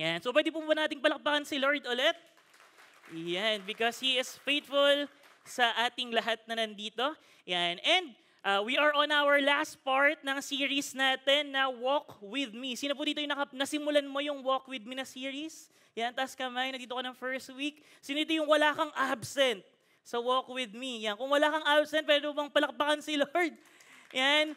Yan. So pwede po ba nating palakpakan si Lord ulit? Yan, because He is faithful sa ating lahat na nandito. Yan. And uh, we are on our last part ng series natin na Walk With Me. Sino po dito yung naka- nasimulan mo yung Walk With Me na series? Yan, taas kamay, nandito ka ng first week. Sino dito yung wala kang absent sa Walk With Me? Yan, kung wala kang absent, pwede bang palakpakan si Lord? Yan.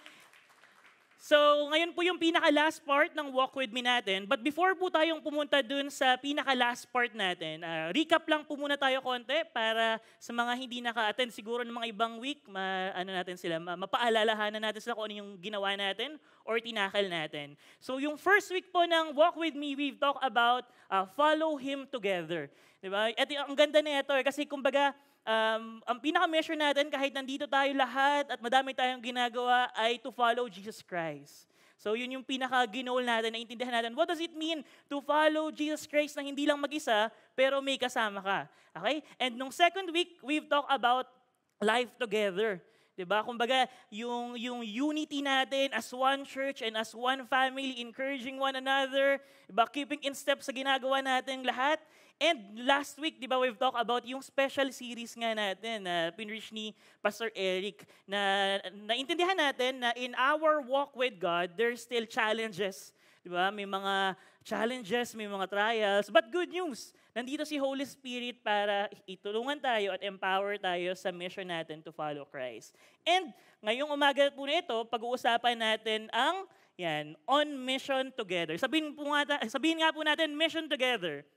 So, ngayon po yung pinaka-last part ng Walk With Me natin. But before po tayong pumunta dun sa pinaka-last part natin, uh, recap lang po muna tayo konti para sa mga hindi naka-attend siguro ng mga ibang week, ma, ano natin sila, ma, mapaalalahanan natin sila kung ano yung ginawa natin or tinakal natin. So, yung first week po ng Walk With Me, we've talked about uh, follow Him together. Diba? At ang ganda nito eh, kasi kumbaga, um, ang pinaka-measure natin kahit nandito tayo lahat at madami tayong ginagawa ay to follow Jesus Christ. So yun yung pinaka-ginol natin, naintindihan natin, what does it mean to follow Jesus Christ na hindi lang mag-isa, pero may kasama ka? Okay? And nung second week, we've talked about life together. 'Di ba? Kumbaga, yung yung unity natin as one church and as one family, encouraging one another, 'di ba? Keeping in step sa ginagawa natin lahat. And last week, di ba, we've talked about yung special series nga natin na pinreach ni Pastor Eric na naintindihan natin na in our walk with God, there's still challenges. Di ba? May mga challenges, may mga trials. But good news, nandito si Holy Spirit para itulungan tayo at empower tayo sa mission natin to follow Christ. And ngayong umaga po na ito, pag-uusapan natin ang yan, on mission together. Sabihin, po nga, sabihin nga po natin, mission together.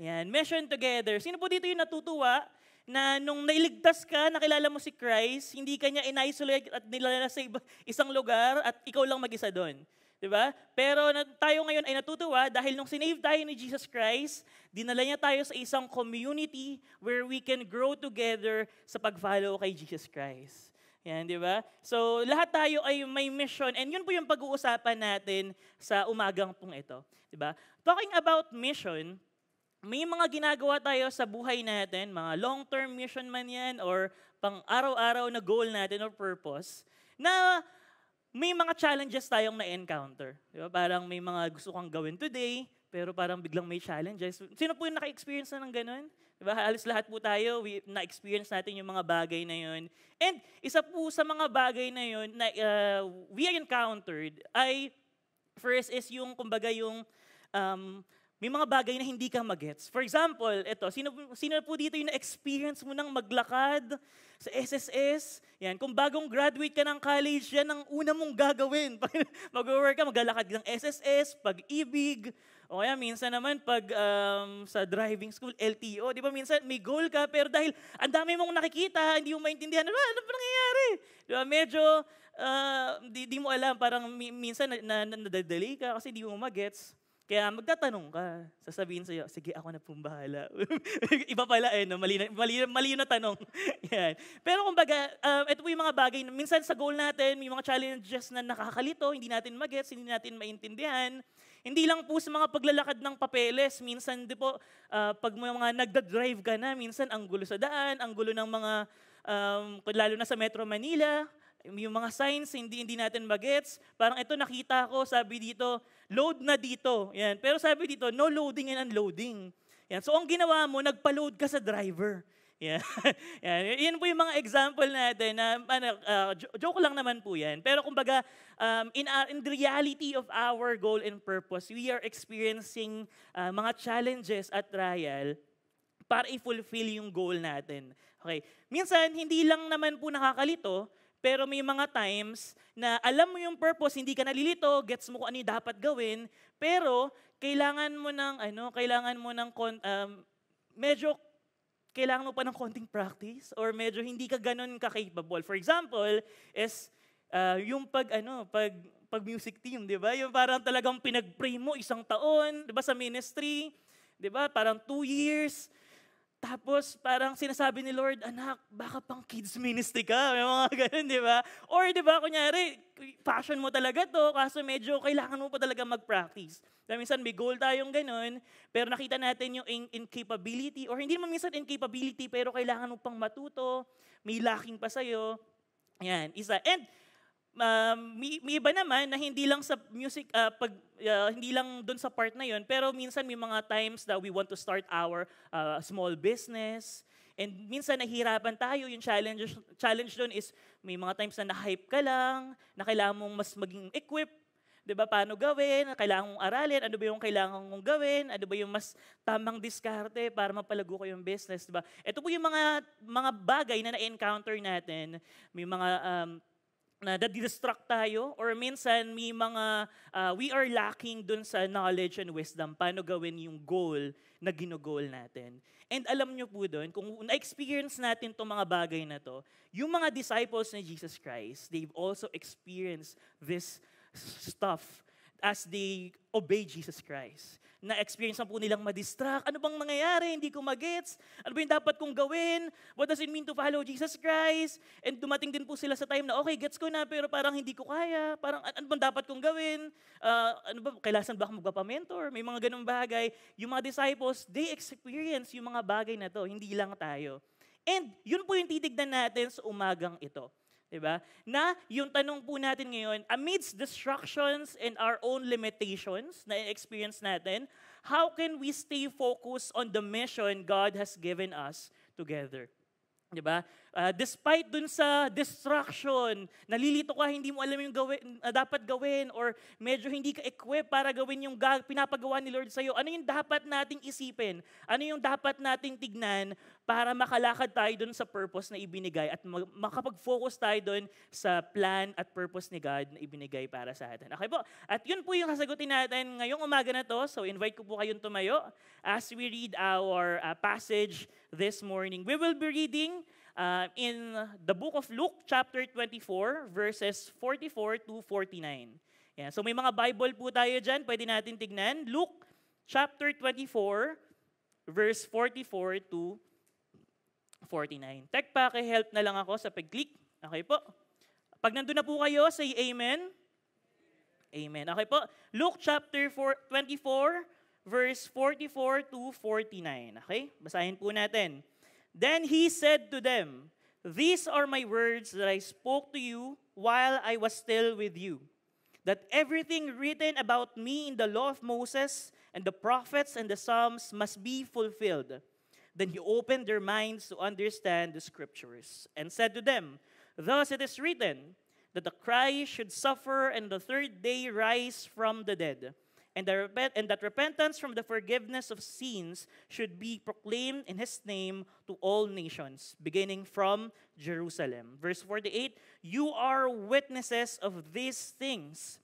Yan, mission together. Sino po dito yung natutuwa na nung nailigtas ka, nakilala mo si Christ, hindi ka niya in-isolate at nilala sa isang lugar at ikaw lang mag-isa doon. Di ba? Pero na, tayo ngayon ay natutuwa dahil nung sinave tayo ni Jesus Christ, dinala niya tayo sa isang community where we can grow together sa pag-follow kay Jesus Christ. Yan, di ba? So, lahat tayo ay may mission and yun po yung pag-uusapan natin sa umagang pong ito. Di ba? Talking about mission, may mga ginagawa tayo sa buhay natin, mga long-term mission man yan or pang araw-araw na goal natin or purpose, na may mga challenges tayong na-encounter. Di ba? Parang may mga gusto kang gawin today, pero parang biglang may challenges. Sino po yung naka-experience na ng ganun? Di ba? Halos lahat po tayo, we, na-experience natin yung mga bagay na yun. And isa po sa mga bagay na yun na uh, we encountered ay first is yung, kumbaga, yung um, may mga bagay na hindi ka magets. For example, ito, sino, sino po dito yung na-experience mo ng maglakad sa SSS? Yan, kung bagong graduate ka ng college, yan ang una mong gagawin. Mag-work ka, maglalakad ng SSS, pag-ibig, o kaya minsan naman pag um, sa driving school, LTO, di ba minsan may goal ka, pero dahil ang dami mong nakikita, hindi mo maintindihan, ano, ano ba nangyayari? Di ba, medyo uh, di, di mo alam, parang minsan na, na, nadadali ka kasi di mo magets. Kaya magtatanong ka, sasabihin sa'yo, sige, ako na pong bahala. Iba pala eh, no? mali, na, mali, mali na tanong. Yan. Pero kumbaga, um, ito po yung mga bagay, minsan sa goal natin, may mga challenges na nakakalito, hindi natin magets, hindi natin maintindihan. Hindi lang po sa mga paglalakad ng papeles, minsan di po, uh, pag mga nagda-drive ka na, minsan ang gulo sa daan, ang gulo ng mga, um, lalo na sa Metro Manila, yung mga signs, hindi, hindi natin magets. Parang ito nakita ko, sabi dito, load na dito. Yan. Pero sabi dito, no loading and unloading. Yan. So ang ginawa mo, nagpa-load ka sa driver. Yan. yan. Yan po yung mga example natin na ano, uh, joke lang naman po yan. Pero kumbaga, um, in, uh, in the reality of our goal and purpose, we are experiencing uh, mga challenges at trial para i-fulfill yung goal natin. Okay. Minsan, hindi lang naman po nakakalito, pero may mga times na alam mo yung purpose, hindi ka nalilito, gets mo kung ano yung dapat gawin, pero kailangan mo ng ano, kailangan mo ng um, medyo kailangan mo pa ng konting practice or medyo hindi ka ganun ka-capable. For example, is uh, yung pag ano, pag pag music team, 'di ba? Yung parang talagang pinag-pray mo isang taon, 'di ba sa ministry, 'di ba? Parang two years, tapos parang sinasabi ni Lord, anak, baka pang kids ministry ka. May mga ganun, di ba? Or di ba, kunyari, passion mo talaga to, kaso medyo kailangan mo pa talaga mag-practice. Dahil minsan may goal tayong ganun, pero nakita natin yung in- incapability, or hindi naman minsan incapability, pero kailangan mo pang matuto, may lacking pa sa'yo. Yan, isa. And um, may, may iba naman na hindi lang sa music, uh, pag, uh, hindi lang doon sa part na yon pero minsan may mga times that we want to start our uh, small business, And minsan nahihirapan tayo, yung challenge, challenge doon is may mga times na na-hype ka lang, na kailangan mong mas maging equipped, 'di ba? Paano gawin? Kailangan mong aralin, ano ba yung kailangan mong gawin? Ano ba yung mas tamang diskarte para mapalago ko yung business, 'di ba? Ito po yung mga mga bagay na na-encounter natin. May mga um, na distract tayo or minsan may mga uh, we are lacking dun sa knowledge and wisdom paano gawin yung goal na ginugol natin. And alam nyo po doon, kung na-experience natin itong mga bagay na to, yung mga disciples ni Jesus Christ, they've also experienced this stuff as they obey Jesus Christ na-experience na po nilang madistract. Ano bang mangyayari? Hindi ko magets. Ano ba yung dapat kong gawin? What does it mean to follow Jesus Christ? And dumating din po sila sa time na, okay, gets ko na, pero parang hindi ko kaya. Parang ano bang dapat kong gawin? Uh, ano ba, kailasan ba ako magpapamentor? May mga ganong bagay. Yung mga disciples, they experience yung mga bagay na to. Hindi lang tayo. And yun po yung titignan natin sa umagang ito. Diba? Na yung tanong po natin ngayon, amidst distractions and our own limitations na experience natin, how can we stay focused on the mission God has given us together? 'Di ba? Uh, despite dun sa distraction, nalilito ka, hindi mo alam yung gawin, uh, dapat gawin or medyo hindi ka equipped para gawin yung ga- pinapagawa ni Lord sa'yo. Ano yung dapat nating isipin? Ano yung dapat nating tignan para makalakad tayo dun sa purpose na ibinigay at mag- makapag-focus tayo dun sa plan at purpose ni God na ibinigay para sa atin. Okay po? At yun po yung sasagutin natin ngayong umaga na to. So invite ko po kayong tumayo as we read our uh, passage this morning. We will be reading uh, in the book of Luke chapter 24 verses 44 to 49. Yeah, so may mga Bible po tayo dyan, pwede natin tignan. Luke chapter 24 verse 44 to 49. Tech pa, help na lang ako sa pag-click. Okay po. Pag nandun na po kayo, say amen. Amen. Okay po. Luke chapter 4, 24 verse 44 to 49. Okay? Basahin po natin. Then he said to them, These are my words that I spoke to you while I was still with you, that everything written about me in the law of Moses and the prophets and the Psalms must be fulfilled. Then he opened their minds to understand the scriptures and said to them, Thus it is written that the Christ should suffer and the third day rise from the dead and, the, and that repentance from the forgiveness of sins should be proclaimed in his name to all nations, beginning from Jerusalem. Verse 48 You are witnesses of these things.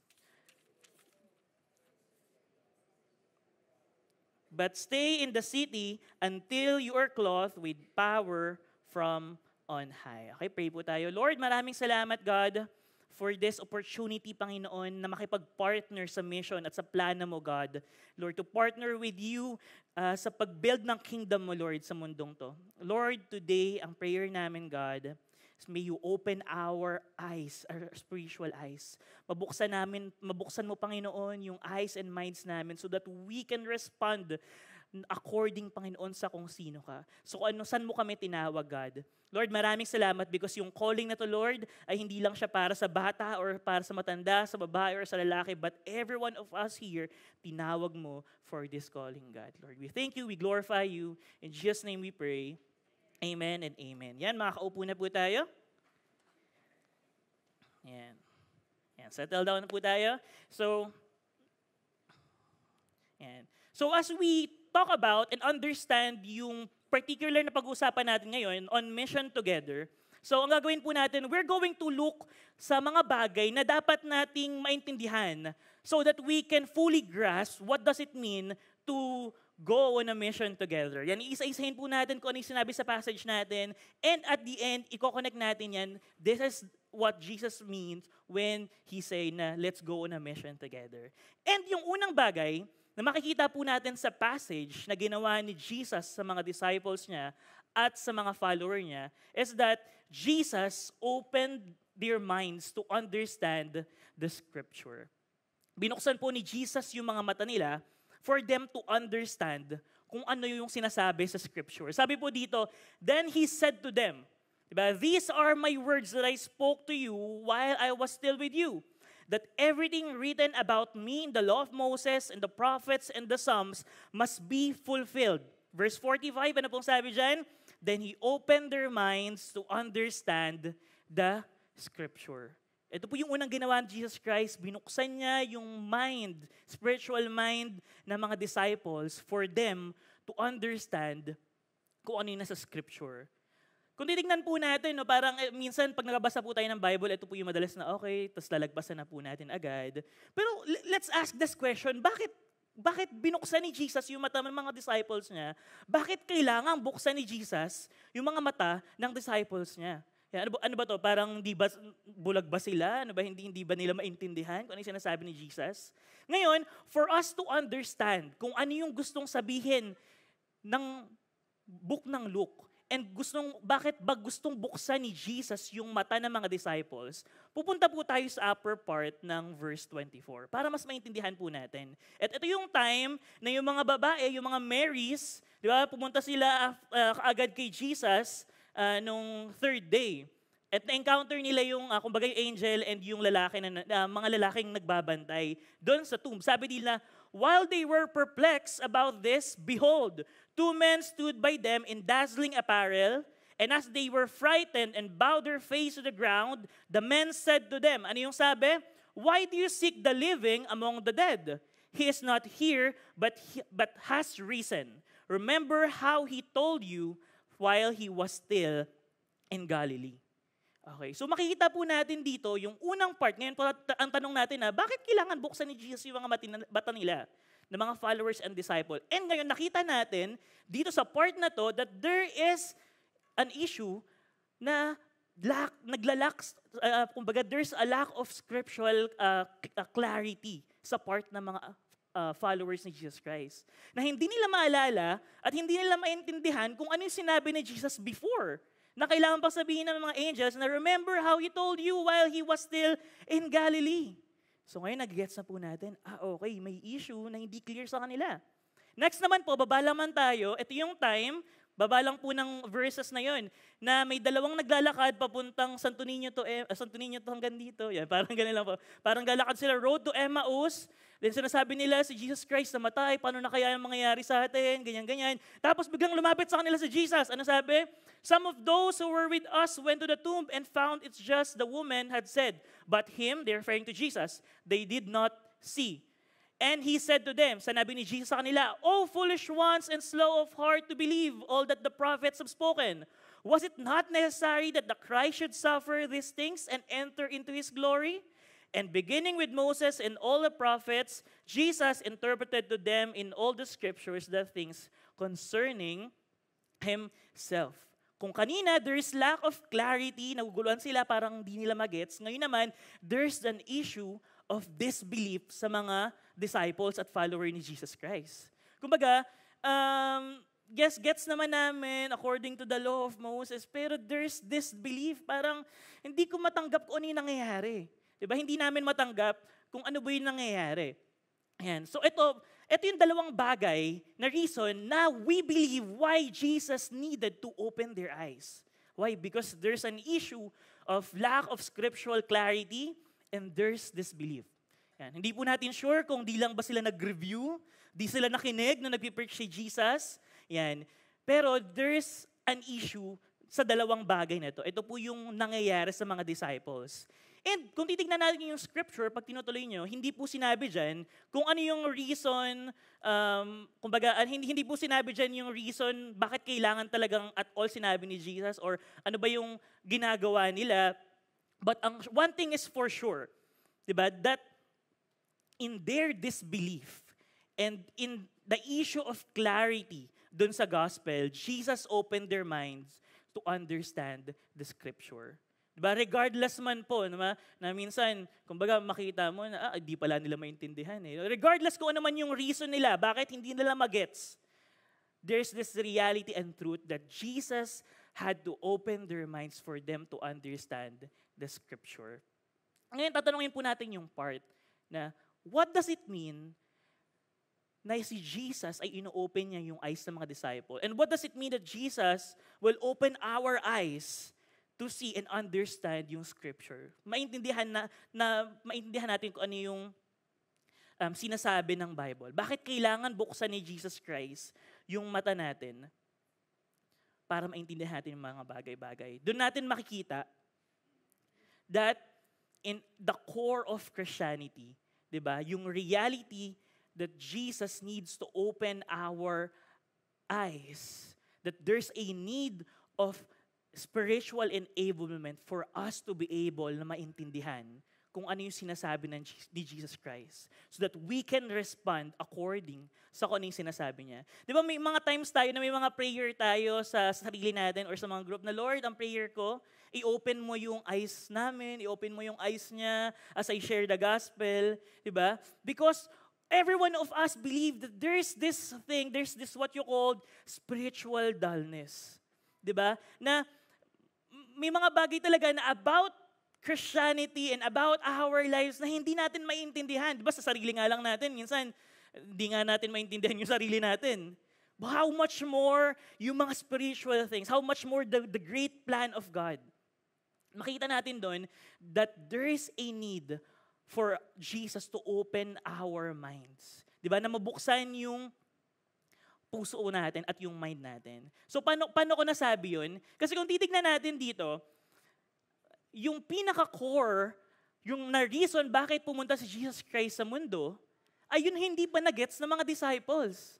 But stay in the city until you are clothed with power from on high. Okay, pray po tayo. Lord, maraming salamat, God for this opportunity, Panginoon, na makipag-partner sa mission at sa plano mo, God. Lord, to partner with you uh, sa pag-build ng kingdom mo, Lord, sa mundong to. Lord, today, ang prayer namin, God, may you open our eyes, our spiritual eyes. Mabuksan namin, mabuksan mo, Panginoon, yung eyes and minds namin so that we can respond according, Panginoon, sa kung sino ka. So ano, saan mo kami tinawag, God? Lord, maraming salamat because yung calling na to, Lord, ay hindi lang siya para sa bata or para sa matanda, sa babae or sa lalaki, but every one of us here, tinawag mo for this calling, God. Lord, we thank you, we glorify you. In Jesus' name we pray. Amen and amen. Yan, makakaupo na po tayo. Yan. Yan, settle down na po tayo. So, yan. So as we talk about and understand yung particular na pag-uusapan natin ngayon on mission together, so ang gagawin po natin, we're going to look sa mga bagay na dapat nating maintindihan so that we can fully grasp what does it mean to go on a mission together. Yan, isa-isahin po natin kung ano yung sinabi sa passage natin. And at the end, i-connect natin yan. This is what Jesus means when He say na let's go on a mission together. And yung unang bagay na makikita po natin sa passage na ginawa ni Jesus sa mga disciples niya at sa mga follower niya is that Jesus opened their minds to understand the scripture. Binuksan po ni Jesus yung mga mata nila for them to understand kung ano yung sinasabi sa scripture. Sabi po dito, then he said to them, Diba? These are my words that I spoke to you while I was still with you. That everything written about me in the law of Moses and the prophets and the Psalms must be fulfilled. Verse 45, ano pong sabi dyan? Then he opened their minds to understand the scripture. Ito po yung unang ginawa ni Jesus Christ. Binuksan niya yung mind, spiritual mind ng mga disciples for them to understand kung ano yung nasa scripture. Kung titignan po natin, no, parang eh, minsan pag nakabasa po tayo ng Bible, ito po yung madalas na okay, tapos lalagpasan na po natin agad. Pero let's ask this question, bakit bakit binuksan ni Jesus yung mata ng mga disciples niya? Bakit kailangan buksan ni Jesus yung mga mata ng disciples niya? Yan, ano, ba, ano ba to? Parang di ba, bulag ba sila? Ano ba, hindi, hindi ba nila maintindihan kung ano yung sinasabi ni Jesus? Ngayon, for us to understand kung ano yung gustong sabihin ng book ng Luke, And gustong, bakit ba gustong buksan ni Jesus yung mata ng mga disciples? Pupunta po tayo sa upper part ng verse 24 para mas maintindihan po natin. At ito yung time na yung mga babae, yung mga Marys, di ba, pumunta sila uh, agad kay Jesus uh, nung third day. At na-encounter nila yung, uh, kumbaga yung angel and yung lalaki na, uh, mga lalaking nagbabantay doon sa tomb. Sabi nila, while they were perplexed about this, behold, Two men stood by them in dazzling apparel, and as they were frightened and bowed their face to the ground, the men said to them, ano yung sabi? Why do you seek the living among the dead? He is not here, but, he, but has risen. Remember how he told you while he was still in Galilee. Okay, so makikita po natin dito yung unang part. Ngayon po ang tanong natin na, bakit kailangan buksan ni Jesus yung mga mata nila? Ng mga followers and disciple. And ngayon nakita natin dito sa part na to that there is an issue na lack, naglalack, uh, kumbaga there's a lack of scriptural uh, clarity sa part ng mga uh, followers ni Jesus Christ. Na hindi nila maalala at hindi nila maintindihan kung ano yung sinabi ni Jesus before. Na kailangan pa sabihin ng mga angels na remember how He told you while He was still in Galilee. So ngayon, nag-gets na po natin, ah okay, may issue na hindi clear sa kanila. Next naman po, baba naman tayo. Ito yung time, baba lang po ng verses na yon na may dalawang naglalakad papuntang Santo Niño to, eh, Santo Niño to hanggang dito. Yan, parang ganun lang po. Parang galakad sila, road to Emmaus. Then sinasabi nila, si Jesus Christ namatay, paano na kaya yung mangyayari sa atin, ganyan-ganyan. Tapos biglang lumapit sa kanila si Jesus. Ano sabi? Some of those who were with us went to the tomb and found it's just the woman had said. But him, they're referring to Jesus, they did not see. And he said to them, sanabi ni Jesus sa kanila, O foolish ones and slow of heart to believe all that the prophets have spoken. Was it not necessary that the Christ should suffer these things and enter into his glory? And beginning with Moses and all the prophets, Jesus interpreted to them in all the scriptures the things concerning himself. Kung kanina, there's lack of clarity, naguguluhan sila, parang hindi nila magets. Ngayon naman, there's an issue of disbelief sa mga disciples at follower ni Jesus Christ. Kumbaga, um, yes, gets naman namin according to the law of Moses, pero there's this belief, parang hindi ko matanggap kung ano yung nangyayari. Diba? Hindi namin matanggap kung ano ba yung nangyayari. Ayan. So ito, ito yung dalawang bagay na reason na we believe why Jesus needed to open their eyes. Why? Because there's an issue of lack of scriptural clarity and there's disbelief. Yan. Hindi po natin sure kung di lang ba sila nag-review, di sila nakinig na nagpipreach si Jesus. Yan. Pero there's an issue sa dalawang bagay na ito. Ito po yung nangyayari sa mga disciples. And kung titignan natin yung scripture, pag tinutuloy nyo, hindi po sinabi dyan kung ano yung reason, um, kumbaga, hindi, hindi po sinabi dyan yung reason bakit kailangan talagang at all sinabi ni Jesus or ano ba yung ginagawa nila. But ang, one thing is for sure, di ba, that in their disbelief and in the issue of clarity dun sa gospel, Jesus opened their minds to understand the scripture. Diba? Regardless man po, diba? na minsan, kumbaga makita mo na, ah, di pala nila maintindihan. Eh. Regardless kung ano man yung reason nila, bakit hindi nila magets, there's this reality and truth that Jesus had to open their minds for them to understand the scripture. Ngayon, tatanungin po natin yung part na, what does it mean na si Jesus ay ino-open niya yung eyes ng mga disciple? And what does it mean that Jesus will open our eyes to see and understand yung scripture. Maintindihan na, na maintindihan natin kung ano yung um, sinasabi ng Bible. Bakit kailangan buksan ni Jesus Christ yung mata natin para maintindihan natin yung mga bagay-bagay. Doon natin makikita that in the core of Christianity, 'di ba? Yung reality that Jesus needs to open our eyes, that there's a need of spiritual enablement for us to be able na maintindihan kung ano yung sinasabi ng, ni Jesus Christ. So that we can respond according sa kung ano yung sinasabi niya. Di ba may mga times tayo na may mga prayer tayo sa, sa sarili natin or sa mga group na, Lord, ang prayer ko, i-open mo yung eyes namin, i-open mo yung eyes niya as I share the gospel. Di ba? Because every one of us believe that there's this thing, there's this what you call spiritual dullness. Di ba? Na may mga bagay talaga na about Christianity and about our lives na hindi natin maintindihan. Di ba sa sarili nga lang natin, minsan hindi nga natin maintindihan yung sarili natin. But how much more yung mga spiritual things, how much more the, the great plan of God. Makita natin doon that there is a need for Jesus to open our minds. Di ba? Na mabuksan yung puso natin at yung mind natin. So paano, paano ko nasabi yun? Kasi kung titignan natin dito, yung pinaka-core, yung na-reason bakit pumunta si Jesus Christ sa mundo, ay yun hindi pa na-gets ng mga disciples.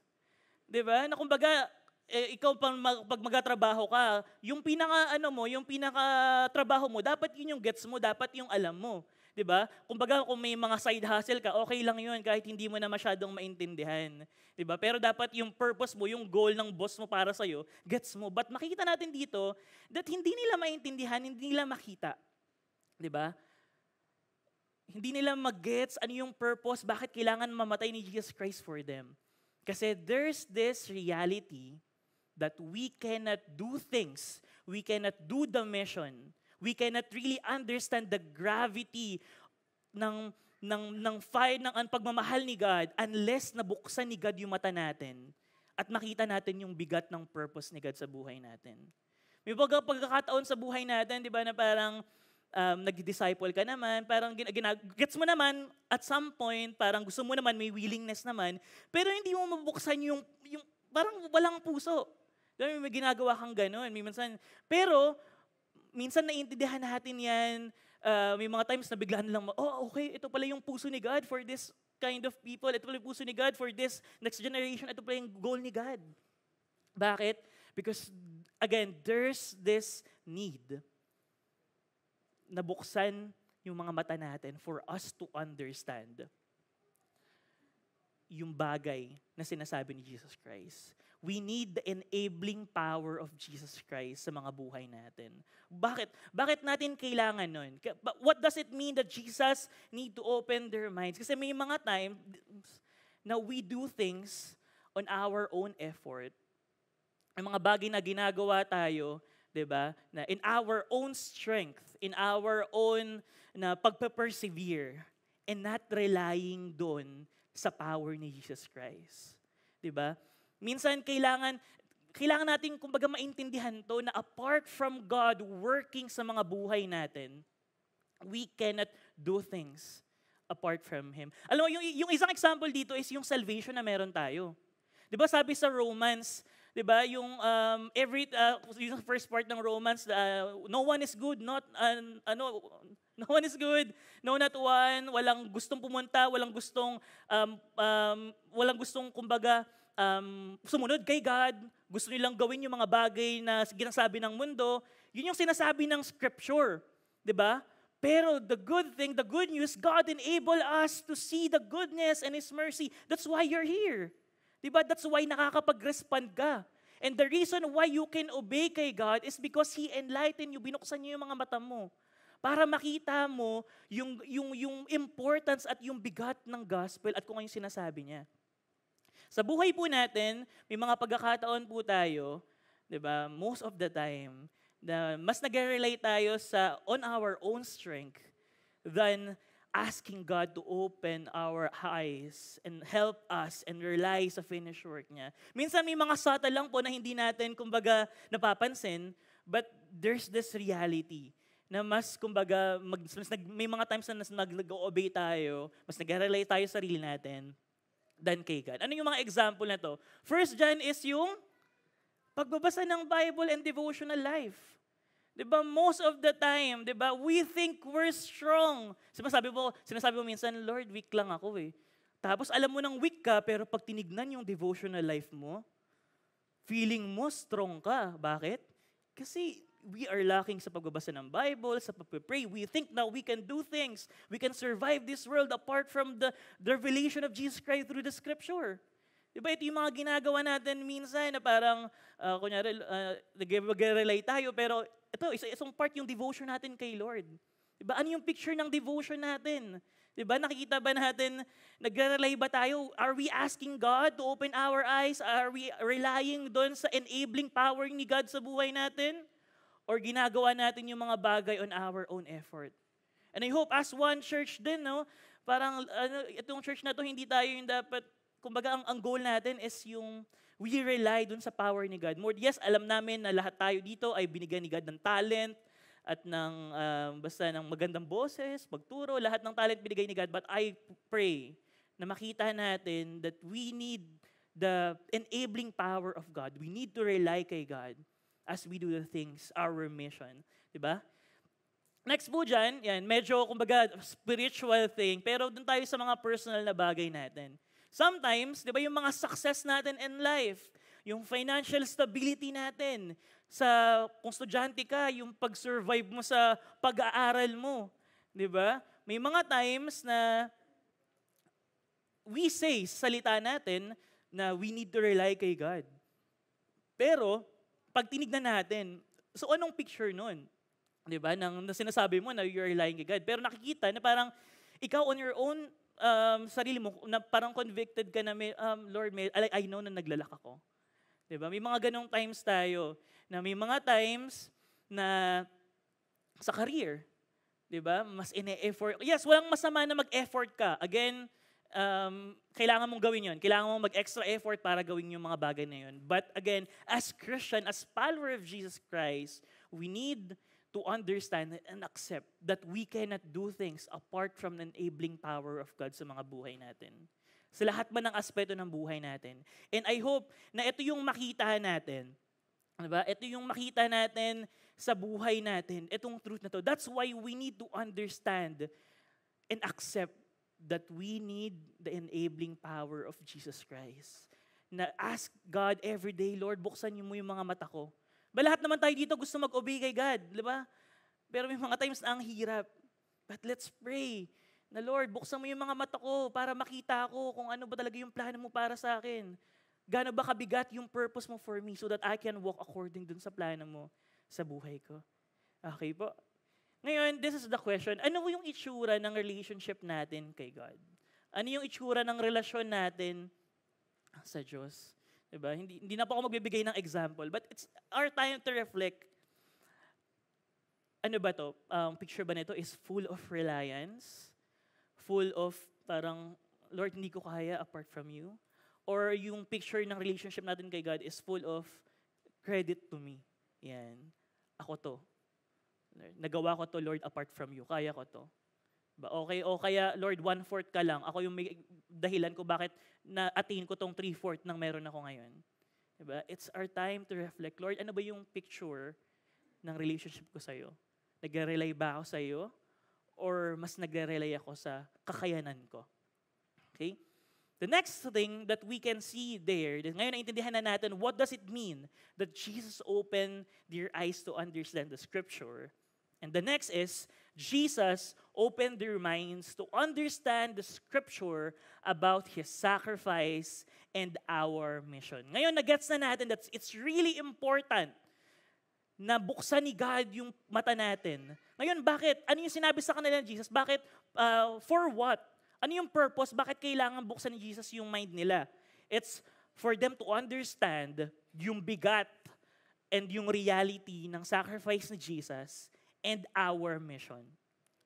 Di ba? Na kumbaga, eh, ikaw pang mag, pag magtatrabaho ka, yung pinaka ano mo, yung pinaka trabaho mo, dapat yun yung gets mo, dapat yung alam mo. 'Di ba? Kumbaga kung may mga side hustle ka, okay lang 'yun kahit hindi mo na masyadong maintindihan. 'Di ba? Pero dapat yung purpose mo, yung goal ng boss mo para sa iyo, gets mo. But makikita natin dito that hindi nila maintindihan, hindi nila makita. 'Di ba? Hindi nila mag-gets ano yung purpose, bakit kailangan mamatay ni Jesus Christ for them. Kasi there's this reality that we cannot do things, we cannot do the mission we cannot really understand the gravity ng ng ng fire ng ang pagmamahal ni God unless nabuksan ni God yung mata natin at makita natin yung bigat ng purpose ni God sa buhay natin. May pag pagkakataon sa buhay natin, di ba, na parang um, nag-disciple ka naman, parang ginag- gets mo naman at some point, parang gusto mo naman, may willingness naman, pero hindi mo mabuksan yung, yung parang walang puso. Diba, may ginagawa kang ganun. Minsan, pero minsan naiintindihan natin yan. Uh, may mga times na biglaan lang, oh, okay, ito pala yung puso ni God for this kind of people. Ito pala yung puso ni God for this next generation. Ito pala yung goal ni God. Bakit? Because, again, there's this need na buksan yung mga mata natin for us to understand yung bagay na sinasabi ni Jesus Christ. We need the enabling power of Jesus Christ sa mga buhay natin. Bakit? Bakit natin kailangan nun? What does it mean that Jesus need to open their minds? Kasi may mga time na we do things on our own effort. Ang mga bagay na ginagawa tayo, 'di ba? Na in our own strength, in our own na pagpe-persevere and not relying doon sa power ni Jesus Christ. 'Di ba? Minsan kailangan kailangan natin kumbaga maintindihan to na apart from God working sa mga buhay natin, we cannot do things apart from Him. Alam mo, yung, yung isang example dito is yung salvation na meron tayo. Di ba sabi sa Romans, di ba, yung um, every, uh, yung first part ng Romans, uh, no one is good, not, uh, ano, no one is good, no not one, walang gustong pumunta, walang gustong, um, um, walang gustong, kumbaga, um, sumunod kay God, gusto nilang gawin yung mga bagay na ginasabi ng mundo, yun yung sinasabi ng scripture. ba? Pero the good thing, the good news, God enable us to see the goodness and His mercy. That's why you're here. Di ba? That's why nakakapag-respond ka. And the reason why you can obey kay God is because He enlightened you, binuksan niyo yung mga mata mo para makita mo yung, yung, yung importance at yung bigat ng gospel at kung ano yung sinasabi niya. Sa buhay po natin, may mga pagkakataon po tayo, 'di ba? Most of the time, na mas nag-relate tayo sa on our own strength than asking God to open our eyes and help us and rely sa finished work niya. Minsan may mga sata lang po na hindi natin kumbaga napapansin, But there's this reality na mas, kumbaga, mag, mas nag, may mga times na mas nag-obey tayo, mas nag-rely tayo sa sarili natin than kay God. Ano yung mga example na to? First John is yung pagbabasa ng Bible and devotional life. 'Di ba? Most of the time, 'di ba? We think we're strong. Sinasabi mo, sinasabi mo minsan, Lord, weak lang ako eh. Tapos alam mo nang weak ka, pero pag tinignan yung devotional life mo, feeling mo strong ka. Bakit? Kasi we are lacking sa pagbabasa ng Bible, sa pag-pray. We think now we can do things. We can survive this world apart from the, the revelation of Jesus Christ through the Scripture. Diba ito yung mga ginagawa natin minsan na parang, uh, kunyari, uh, nag-relay tayo, pero ito, isa, isang part yung devotion natin kay Lord. Diba? Ano yung picture ng devotion natin? Diba? Nakikita ba natin, nagre-rely ba tayo? Are we asking God to open our eyes? Are we relying doon sa enabling power ni God sa buhay natin? Or ginagawa natin yung mga bagay on our own effort? And I hope as one church din, no, parang ano, itong church na to, hindi tayo yung dapat, kumbaga ang, ang goal natin is yung we rely dun sa power ni God. More, yes, alam namin na lahat tayo dito ay binigyan ni God ng talent, at ng um, basta ng magandang boses, pagturo, lahat ng talent binigay ni God. But I pray na makita natin that we need the enabling power of God. We need to rely kay God as we do the things, our mission. Diba? Next po dyan, yan, medyo kumbaga spiritual thing, pero dun tayo sa mga personal na bagay natin. Sometimes, di ba yung mga success natin in life, yung financial stability natin, sa kung estudyante ka, yung pag-survive mo sa pag-aaral mo. Di ba? May mga times na we say sa salita natin na we need to rely kay God. Pero, pag tinignan natin, so anong picture nun? Di ba? Nang, na sinasabi mo na you're relying kay God. Pero nakikita na parang ikaw on your own, um, sarili mo, na parang convicted ka na, may, um, Lord, may, I, I know na naglalak ako. Ba? May mga ganong times tayo na may mga times na sa career, 'di ba? Mas ine-effort. Yes, walang masama na mag-effort ka. Again, um, kailangan mong gawin 'yon. Kailangan mong mag-extra effort para gawin yung mga bagay na 'yon. But again, as Christian, as follower of Jesus Christ, we need to understand and accept that we cannot do things apart from the enabling power of God sa mga buhay natin. Sa lahat ba ng aspeto ng buhay natin. And I hope na ito yung makita natin Diba? Ito yung makita natin sa buhay natin, itong truth na to. That's why we need to understand and accept that we need the enabling power of Jesus Christ. Na ask God every day, Lord, buksan niyo mo yung mga mata ko. Ba lahat naman tayo dito gusto mag-obey kay God, di ba? Pero may mga times na ang hirap. But let's pray na Lord, buksan mo yung mga mata ko para makita ko kung ano ba talaga yung plano mo para sa akin. Gaano ba kabigat yung purpose mo for me so that I can walk according dun sa plano mo sa buhay ko? Okay po? Ngayon, this is the question. Ano yung itsura ng relationship natin kay God? Ano yung itsura ng relasyon natin sa Diyos? Diba? Hindi, hindi na po ako magbibigay ng example, but it's our time to reflect. Ano ba to? Um, picture ba nito is full of reliance? Full of parang, Lord, hindi ko kaya apart from you? or yung picture ng relationship natin kay God is full of credit to me. Yan. Ako to. Nagawa ko to, Lord, apart from you. Kaya ko to. Ba, okay, o kaya, Lord, one-fourth ka lang. Ako yung may dahilan ko bakit na-attain ko tong three-fourth ng meron ako ngayon. Diba? It's our time to reflect. Lord, ano ba yung picture ng relationship ko sa'yo? Nagre-rely ba ako sa'yo? Or mas nagre-rely ako sa kakayanan ko? Okay? The next thing that we can see there, ngayon naintindihan na natin, what does it mean that Jesus opened their eyes to understand the scripture? And the next is, Jesus opened their minds to understand the scripture about His sacrifice and our mission. Ngayon, nagets na natin that it's really important na buksan ni God yung mata natin. Ngayon, bakit? Ano yung sinabi sa kanila ni Jesus? Bakit? Uh, for what? Ano yung purpose? Bakit kailangan buksan ni Jesus yung mind nila? It's for them to understand yung bigat and yung reality ng sacrifice ni Jesus and our mission.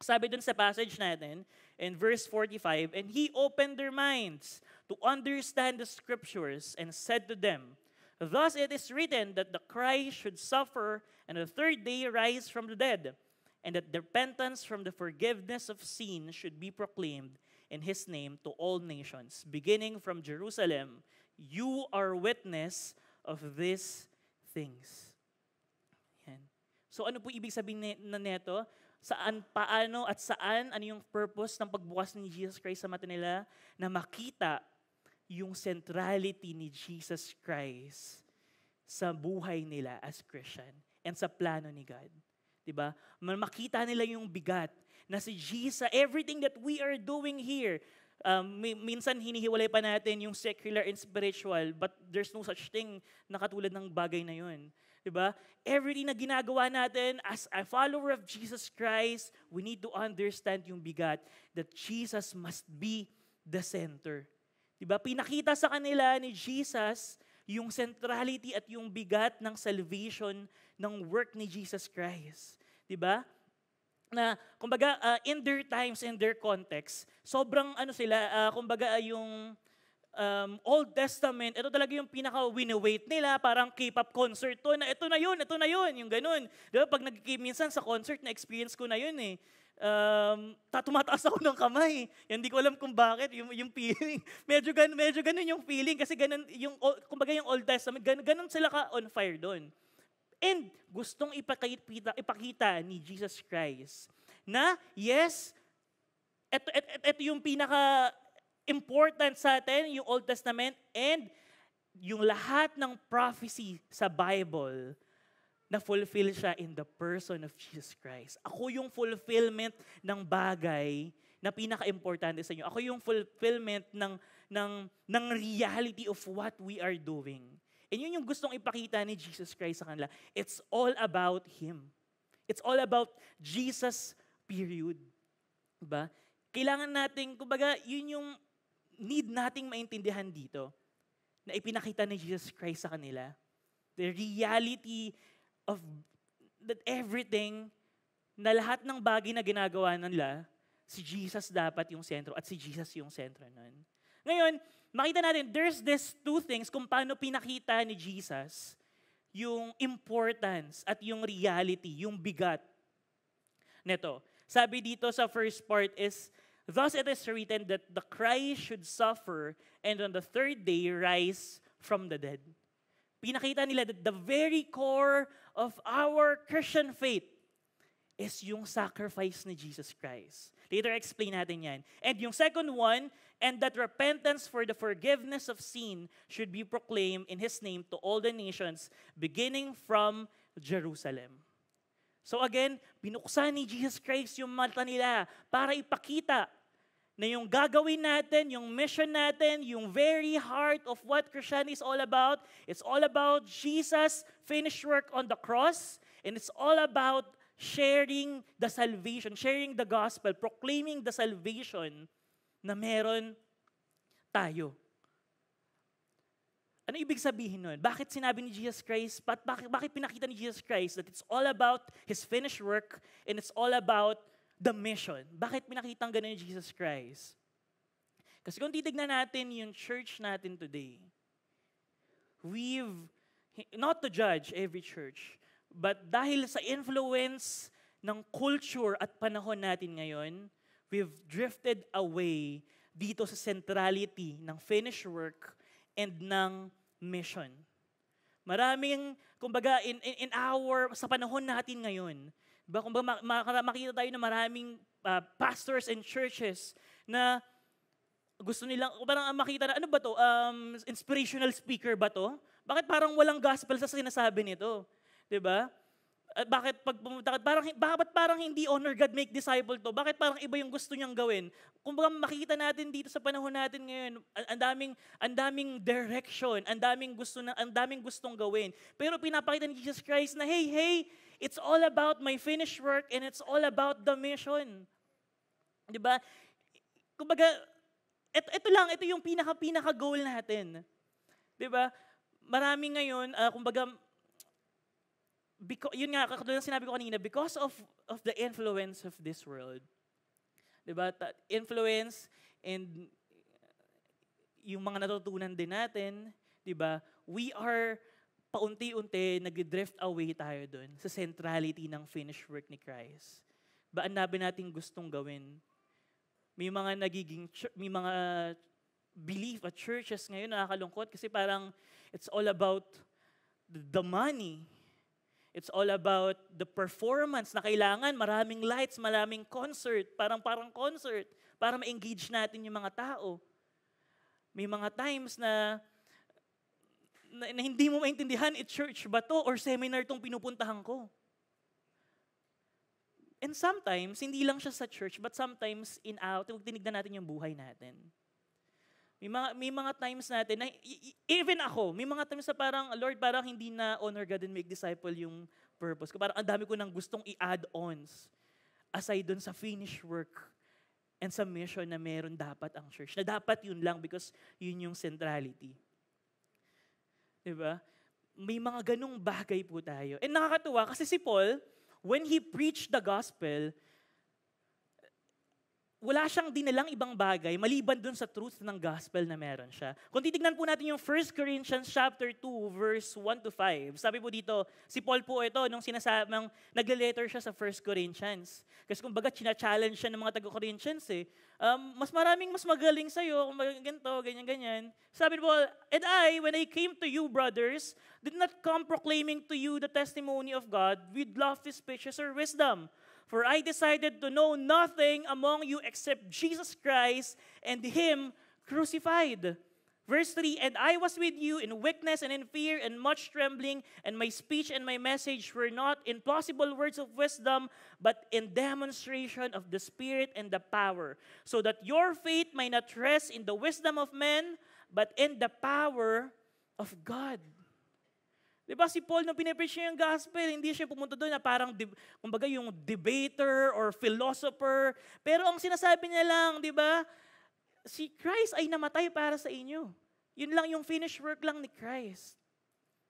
Sabi dun sa passage natin, in verse 45, And He opened their minds to understand the scriptures and said to them, Thus it is written that the Christ should suffer and the third day rise from the dead, and that repentance from the forgiveness of sin should be proclaimed in his name to all nations, beginning from Jerusalem. You are witness of these things. So ano po ibig sabihin na neto? Saan, paano at saan, ano yung purpose ng pagbukas ni Jesus Christ sa mata nila? Na makita yung centrality ni Jesus Christ sa buhay nila as Christian and sa plano ni God. 'Di ba? Makita nila yung bigat na si Jesus, everything that we are doing here, um, minsan hinihiwalay pa natin yung secular and spiritual, but there's no such thing na katulad ng bagay na yun. Diba? Everything na ginagawa natin as a follower of Jesus Christ, we need to understand yung bigat that Jesus must be the center. Diba? Pinakita sa kanila ni Jesus yung centrality at yung bigat ng salvation ng work ni Jesus Christ. Diba? na kumbaga uh, in their times in their context sobrang ano sila uh, kumbaga uh, yung um, Old Testament, ito talaga yung pinaka wini-wait nila, parang K-pop concert to, na ito na yun, ito na yun, yung ganun. Diba? Pag nag minsan sa concert, na experience ko na yun eh. Um, tumataas ako ng kamay. Hindi ko alam kung bakit, yung, yung feeling. Medyo, gan, medyo ganun yung feeling kasi ganun, yung, kumbaga yung Old Testament, ganun, ganun sila ka on fire doon. And gustong ipakita, ipakita ni Jesus Christ na yes, ito, ito, ito yung pinaka important sa atin, yung Old Testament, and yung lahat ng prophecy sa Bible na fulfill siya in the person of Jesus Christ. Ako yung fulfillment ng bagay na pinaka-importante sa inyo. Ako yung fulfillment ng, ng, ng reality of what we are doing. And yun yung gustong ipakita ni Jesus Christ sa kanila. It's all about Him. It's all about Jesus, period. Diba? Kailangan nating, kumbaga, yun yung need nating maintindihan dito na ipinakita ni Jesus Christ sa kanila. The reality of that everything, na lahat ng bagay na ginagawa nila, si Jesus dapat yung sentro at si Jesus yung sentro nun. Ngayon, makita natin, there's this two things kung paano pinakita ni Jesus yung importance at yung reality, yung bigat. Neto, sabi dito sa first part is, Thus it is written that the Christ should suffer and on the third day rise from the dead. Pinakita nila that the very core of our Christian faith is yung sacrifice ni Jesus Christ. Later explain natin yan. And yung second one, and that repentance for the forgiveness of sin should be proclaimed in His name to all the nations, beginning from Jerusalem. So again, binuksan ni Jesus Christ yung mata nila para ipakita na yung gagawin natin, yung mission natin, yung very heart of what Christianity is all about, it's all about Jesus' finished work on the cross, and it's all about sharing the salvation, sharing the gospel, proclaiming the salvation na meron tayo. Ano ibig sabihin nun? Bakit sinabi ni Jesus Christ, bakit, bakit pinakita ni Jesus Christ that it's all about His finished work and it's all about the mission. Bakit pinakita ang ganun ni Jesus Christ? Kasi kung titignan natin yung church natin today, we've, not to judge every church, but dahil sa influence ng culture at panahon natin ngayon, we've drifted away dito sa centrality ng finished work and ng mission. Maraming, kumbaga, in, in, in our, sa panahon natin ngayon? Kung ba makita tayo na maraming uh, pastors and churches na gusto nilang, parang makita na, ano ba to? Um, inspirational speaker ba to? Bakit parang walang gospel sa sinasabi nito? ba? At bakit pag pumunta parang bakit parang hindi honor God make disciple to? Bakit parang iba yung gusto niyang gawin? Kung baga makita natin dito sa panahon natin ngayon, ang daming ang daming direction, ang daming gusto na ang daming gustong gawin. Pero pinapakita ni Jesus Christ na hey, hey, it's all about my finished work and it's all about the mission. 'Di ba? Kumbaga ito, ito lang, ito yung pinaka pinaka goal natin. 'Di ba? Marami ngayon, uh, kumbaga because, yun nga, katulad sinabi ko kanina, because of, of the influence of this world, di ba? Influence and yung mga natutunan din natin, di ba? We are paunti-unti nag-drift away tayo doon sa centrality ng finished work ni Christ. Ba ang nabi natin gustong gawin? May mga nagiging, may mga belief at churches ngayon nakakalungkot kasi parang it's all about the money. It's all about the performance na kailangan, maraming lights, maraming concert, parang parang concert, para ma-engage natin yung mga tao. May mga times na na, na hindi mo maintindihan, it church ba to or seminar tong pinupuntahan ko. And sometimes, hindi lang siya sa church, but sometimes in out, tinignan natin yung buhay natin. May mga, may mga times natin, na, even ako, may mga times na parang, Lord, parang hindi na honor God and make disciple yung purpose ko. Parang ang dami ko nang gustong i-add-ons aside dun sa finish work and sa mission na meron dapat ang church. Na dapat yun lang because yun yung centrality. Diba? May mga ganong bagay po tayo. And nakakatuwa kasi si Paul, when he preached the gospel, wala siyang dinalang ibang bagay maliban dun sa truth ng gospel na meron siya. Kung titignan po natin yung 1 Corinthians chapter 2 verse 1 to 5. Sabi po dito, si Paul po ito nung sinasabang nagle-letter siya sa 1 Corinthians. Kasi kung bagat china-challenge siya ng mga taga-Corinthians eh, um, mas maraming mas magaling sa iyo, kung ganito, ganyan ganyan. Sabi ni Paul, "And I when I came to you brothers, did not come proclaiming to you the testimony of God with lofty speeches or wisdom." For I decided to know nothing among you except Jesus Christ and Him crucified. Verse 3 And I was with you in weakness and in fear and much trembling, and my speech and my message were not in plausible words of wisdom, but in demonstration of the Spirit and the power, so that your faith may not rest in the wisdom of men, but in the power of God. Di ba si Paul nung pinipreach niya yung gospel, hindi siya pumunta doon na parang, kumbaga yung debater or philosopher. Pero ang sinasabi niya lang, di ba, si Christ ay namatay para sa inyo. Yun lang yung finished work lang ni Christ.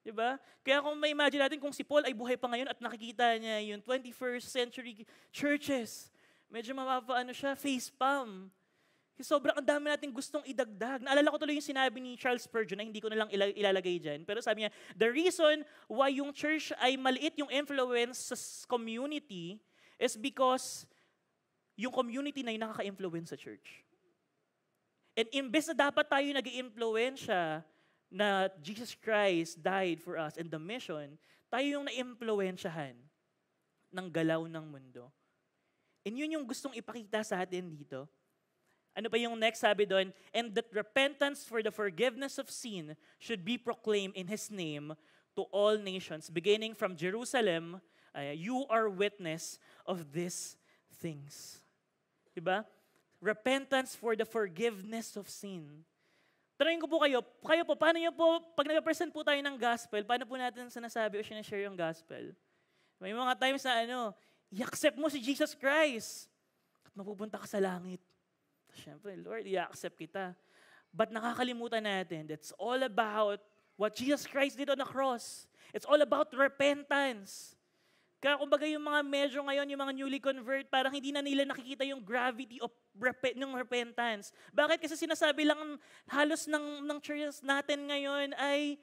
Di ba? Kaya kung may imagine natin kung si Paul ay buhay pa ngayon at nakikita niya yung 21st century churches, medyo mapapaano siya, face palm. Sobrang ang dami natin gustong idagdag. Naalala ko tuloy yung sinabi ni Charles Spurgeon na hindi ko na lang ilalagay dyan. Pero sabi niya, the reason why yung church ay maliit yung influence sa community is because yung community na yung nakaka-influence sa church. And imbes na dapat tayo nag influensya na Jesus Christ died for us and the mission, tayo yung na-impluensyahan ng galaw ng mundo. And yun yung gustong ipakita sa atin dito ano pa yung next sabi doon? And that repentance for the forgiveness of sin should be proclaimed in His name to all nations, beginning from Jerusalem. Uh, you are witness of these things. Diba? Repentance for the forgiveness of sin. Try ko po kayo, kayo po, paano nyo po, pag nag-present po tayo ng gospel, paano po natin sinasabi o sinashare yung gospel? May mga times na ano, i-accept mo si Jesus Christ at mapupunta ka sa langit. Siyempre, Lord, i-accept kita. But nakakalimutan natin, that's all about what Jesus Christ did on the cross. It's all about repentance. Kaya kumbaga yung mga medyo ngayon, yung mga newly convert, parang hindi na nila nakikita yung gravity of rep- ng repentance. Bakit? Kasi sinasabi lang halos ng, ng churches natin ngayon ay,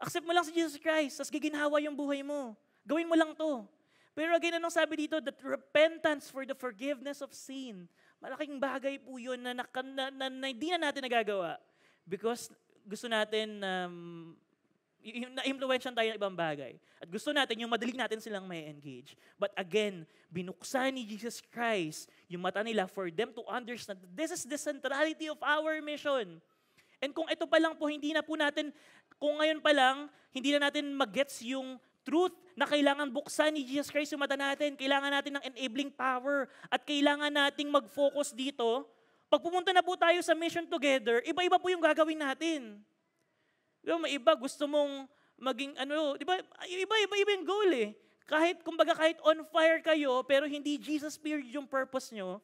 accept mo lang si Jesus Christ, tapos giginhawa yung buhay mo. Gawin mo lang to. Pero again, anong sabi dito? That repentance for the forgiveness of sin. Malaking bagay po yun na, na, na, na, na hindi na natin nagagawa because gusto natin um, na-influensyan tayo ng ibang bagay. At gusto natin yung madaling natin silang may engage. But again, binuksan ni Jesus Christ yung mata nila for them to understand that this is the centrality of our mission. And kung ito pa lang po, hindi na po natin, kung ngayon pa lang, hindi na natin mag-gets yung truth na kailangan buksan ni Jesus Christ yung mata natin. Kailangan natin ng enabling power at kailangan nating mag-focus dito. Pag pumunta na po tayo sa mission together, iba-iba po yung gagawin natin. Di ba, may iba gusto mong maging ano, di ba, iba, iba, iba yung goal eh. Kahit, kumbaga kahit on fire kayo, pero hindi Jesus spirit yung purpose nyo,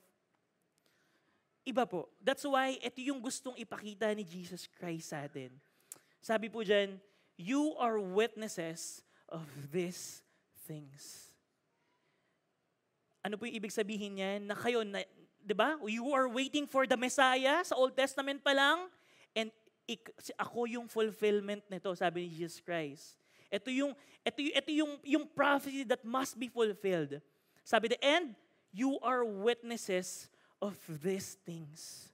iba po. That's why ito yung gustong ipakita ni Jesus Christ sa atin. Sabi po dyan, you are witnesses of these things. Ano po yung ibig sabihin niyan? Na kayo, na, di ba? You are waiting for the Messiah sa Old Testament pa lang, ik, ako yung fulfillment nito, sabi ni Jesus Christ. Ito yung, ito, ito yung, yung prophecy that must be fulfilled. Sabi the end, you are witnesses of these things.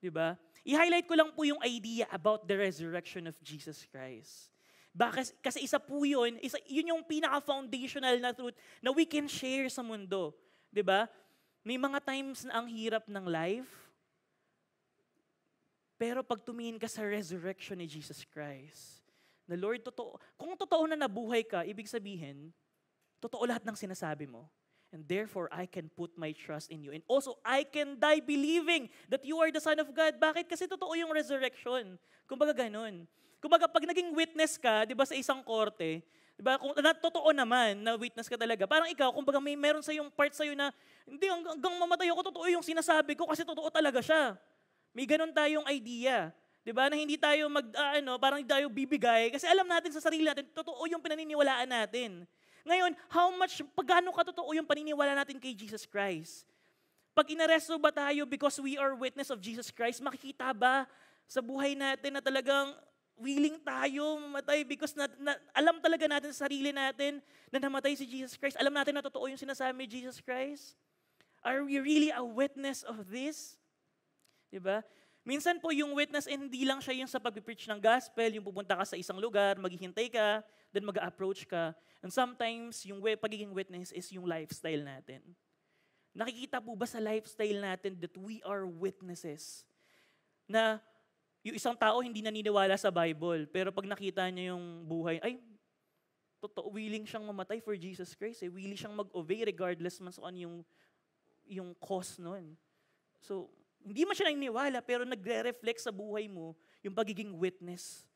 Diba? I-highlight ko lang po yung idea about the resurrection of Jesus Christ. Bakit? Kasi isa po yun, isa, yun yung pinaka-foundational na truth na we can share sa mundo. ba? Diba? May mga times na ang hirap ng life, pero pag tumingin ka sa resurrection ni Jesus Christ, na Lord, totoo, kung totoo na nabuhay ka, ibig sabihin, totoo lahat ng sinasabi mo. And therefore, I can put my trust in you. And also, I can die believing that you are the Son of God. Bakit? Kasi totoo yung resurrection. Kumbaga ganun. Kumbaga, pag naging witness ka, di ba, sa isang korte, di ba, kung na, totoo naman na witness ka talaga, parang ikaw, kumbaga may meron sa yung part sa'yo na, hindi, hanggang mamatay ako, totoo yung sinasabi ko kasi totoo talaga siya. May ganun tayong idea. Di ba? Na hindi tayo mag, uh, ano, parang hindi tayo bibigay. Kasi alam natin sa sarili natin, totoo yung pinaniniwalaan natin. Ngayon, how much, pagano katotoo yung paniniwala natin kay Jesus Christ? Pag inaresto ba tayo because we are witness of Jesus Christ, makikita ba sa buhay natin na talagang willing tayo mamatay because na, na, alam talaga natin sa sarili natin na namatay si Jesus Christ. Alam natin na totoo yung sinasabi ni Jesus Christ. Are we really a witness of this? Diba? Minsan po yung witness, eh, hindi lang siya yung sa pag-preach ng gospel, yung pupunta ka sa isang lugar, maghihintay ka, then mag-approach ka. And sometimes, yung pagiging witness is yung lifestyle natin. Nakikita po ba sa lifestyle natin that we are witnesses? Na yung isang tao hindi naniniwala sa Bible, pero pag nakita niya yung buhay, ay, totoo, willing siyang mamatay for Jesus Christ. Eh. Willing siyang mag-obey regardless man sa ano yung, yung cause nun. So, hindi man siya naniniwala, pero nagre-reflect sa buhay mo yung pagiging witness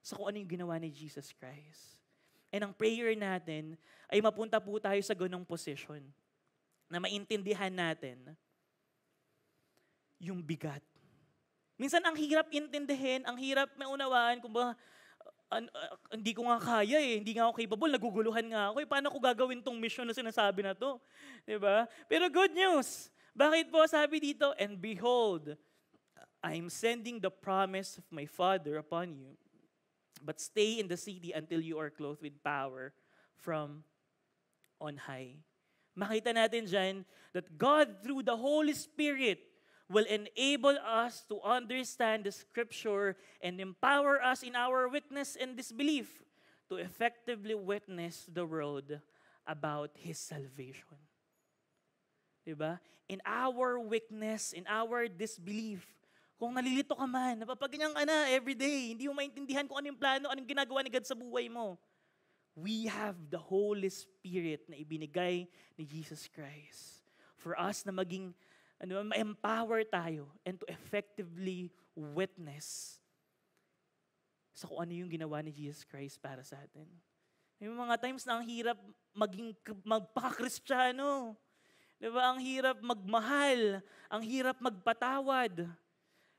sa kung ano yung ginawa ni Jesus Christ. And ang prayer natin ay mapunta po tayo sa ganong position na maintindihan natin yung bigat Minsan ang hirap intindihin, ang hirap maunawaan kung ba, uh, hindi ko nga kaya eh, hindi nga ako capable, naguguluhan nga ako eh, paano ko gagawin tong mission na sinasabi na to? ba? Diba? Pero good news, bakit po sabi dito, and behold, I am sending the promise of my Father upon you, but stay in the city until you are clothed with power from on high. Makita natin dyan that God through the Holy Spirit will enable us to understand the scripture and empower us in our witness and disbelief to effectively witness the world about His salvation. Diba? In our weakness, in our disbelief, kung nalilito ka man, napapaganyan ka na everyday, hindi mo maintindihan kung ano yung plano, anong ginagawa ni God sa buhay mo. We have the Holy Spirit na ibinigay ni Jesus Christ for us na maging ano, ma-empower tayo and to effectively witness sa kung ano yung ginawa ni Jesus Christ para sa atin. May mga times na ang hirap maging magpaka-kristyano. Di ba? Ang hirap magmahal. Ang hirap magpatawad.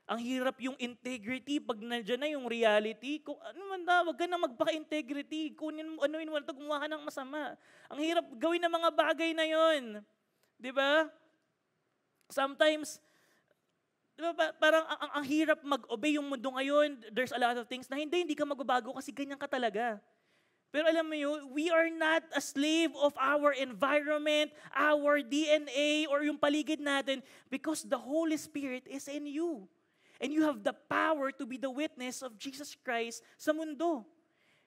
Ang hirap yung integrity pag nandiyan na yung reality. Kung ano man da, wag ka na magpaka-integrity. Kunin mo, anuin mo, gumawa ka ng masama. Ang hirap gawin ng mga bagay na yon. Di ba? Sometimes, diba, parang ang, ang, ang hirap mag-obey yung mundo ngayon. There's a lot of things na hindi, hindi ka magbabago kasi ganyan ka talaga. Pero alam mo yun, we are not a slave of our environment, our DNA, or yung paligid natin because the Holy Spirit is in you. And you have the power to be the witness of Jesus Christ sa mundo.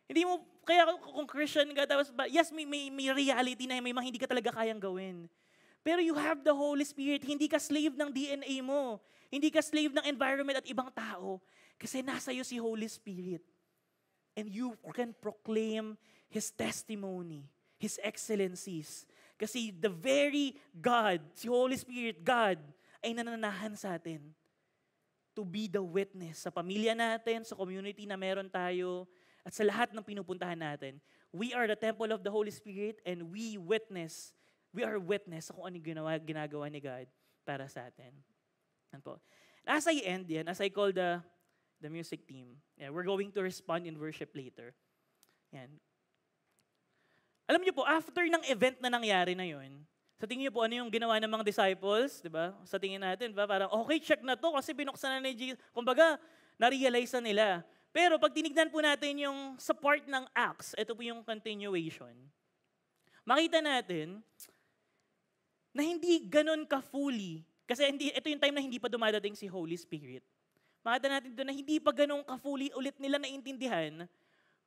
Hindi mo, kaya kung Christian ka, tapos, yes, may, may, may reality na may mga hindi ka talaga kayang gawin. Pero you have the Holy Spirit. Hindi ka slave ng DNA mo. Hindi ka slave ng environment at ibang tao. Kasi nasa iyo si Holy Spirit. And you can proclaim His testimony, His excellencies. Kasi the very God, si Holy Spirit, God, ay nananahan sa atin to be the witness sa pamilya natin, sa community na meron tayo, at sa lahat ng pinupuntahan natin. We are the temple of the Holy Spirit and we witness we are witness sa kung ano ginawa, ginagawa ni God para sa atin. Yan po. As I end yan, as I call the, the music team, yeah, we're going to respond in worship later. Yan. Alam niyo po, after ng event na nangyari na yun, sa tingin niyo po, ano yung ginawa ng mga disciples, di ba? Sa tingin natin, ba? parang, okay, check na to kasi binuksan na ni Jesus. Kumbaga, na-realize na nila. Pero pag tinignan po natin yung sa part ng Acts, ito po yung continuation, makita natin na hindi ganun ka-fully, kasi hindi, ito yung time na hindi pa dumadating si Holy Spirit. Makita natin doon na hindi pa ganun ka-fully ulit nila naintindihan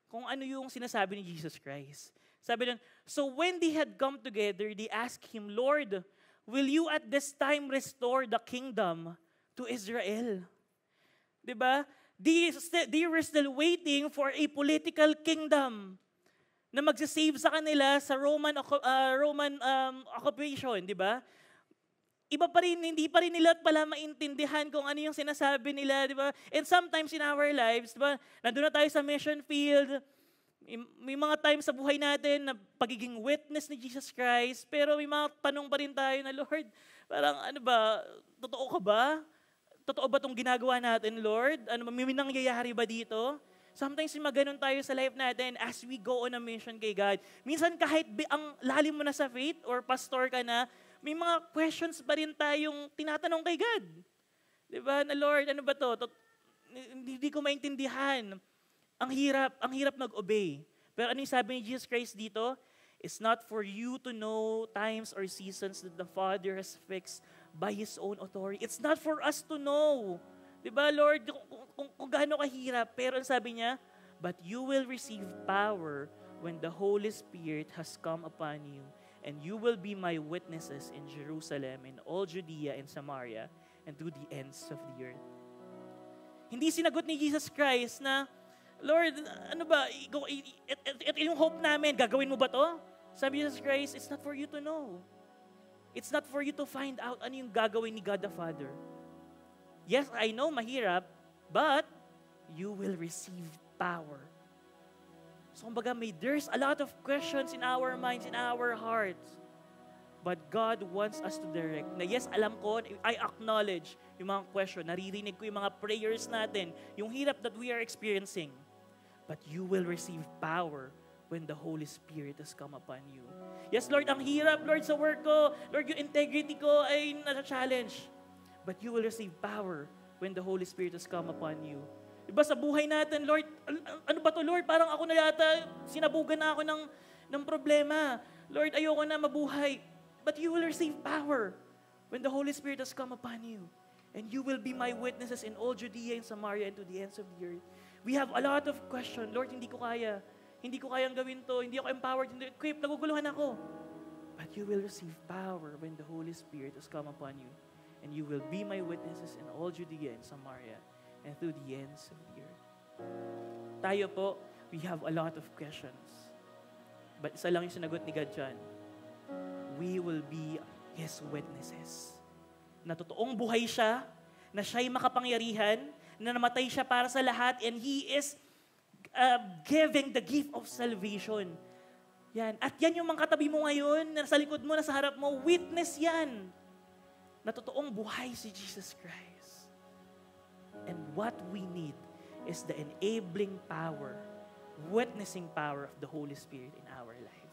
kung ano yung sinasabi ni Jesus Christ. Sabi doon, So when they had come together, they asked him, Lord, will you at this time restore the kingdom to Israel? 'Di ba? They, they were still waiting for a political kingdom na magsasave sa kanila sa Roman uh, Roman um, occupation, 'di ba? Iba pa rin, hindi pa rin nila pala maintindihan kung ano yung sinasabi nila, di ba? And sometimes in our lives, di ba, nandun na tayo sa mission field, may mga times sa buhay natin na pagiging witness ni Jesus Christ, pero may mga tanong pa rin tayo na, Lord, parang ano ba, totoo ka ba? Totoo ba itong ginagawa natin, Lord? Ano, may nangyayari ba dito? Sometimes may maganon tayo sa life natin as we go on a mission kay God. Minsan kahit ang lalim mo na sa faith or pastor ka na, may mga questions pa rin tayong tinatanong kay God. Di ba? Na Lord, ano ba to? Hindi ko maintindihan. Ang hirap, ang hirap mag-obey. Pero ano yung sabi ni Jesus Christ dito? It's not for you to know times or seasons that the Father has fixed by His own authority. It's not for us to know. Di ba, Lord, kung, kung, kung gaano kahirap. Pero ang sabi niya, but you will receive power when the Holy Spirit has come upon you. And you will be my witnesses in Jerusalem, in all Judea and Samaria, and to the ends of the earth. Hindi sinagot ni Jesus Christ na, Lord, ano ba, ito, yung hope namin, gagawin mo ba to? Sabi Jesus Christ, it's not for you to know. It's not for you to find out ano yung gagawin ni God the Father. Yes, I know mahirap, but you will receive power. So kumbaga, may, there's a lot of questions in our minds, in our hearts. But God wants us to direct. Na yes, alam ko, I acknowledge yung mga question, naririnig ko yung mga prayers natin, yung hirap that we are experiencing but you will receive power when the Holy Spirit has come upon you. Yes, Lord, ang hirap, Lord, sa work ko. Lord, yung integrity ko ay nasa-challenge. But you will receive power when the Holy Spirit has come upon you. Diba sa buhay natin, Lord, ano ba to, Lord? Parang ako na yata, sinabugan na ako ng, ng problema. Lord, ayoko na mabuhay. But you will receive power when the Holy Spirit has come upon you. And you will be my witnesses in all Judea and Samaria and to the ends of the earth. We have a lot of question. Lord, hindi ko kaya. Hindi ko kayang gawin to. Hindi ako empowered. Hindi equipped. Naguguluhan ako. But you will receive power when the Holy Spirit has come upon you. And you will be my witnesses in all Judea and Samaria and through the ends of the earth. Tayo po, we have a lot of questions. But isa lang yung sinagot ni God dyan. We will be His witnesses. Na totoong buhay siya, na siya'y makapangyarihan, na namatay siya para sa lahat and He is uh, giving the gift of salvation. Yan. At yan yung mga katabi mo ngayon, na sa likod mo, na sa harap mo, witness yan na totoong buhay si Jesus Christ. And what we need is the enabling power, witnessing power of the Holy Spirit in our life.